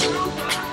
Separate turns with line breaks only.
You.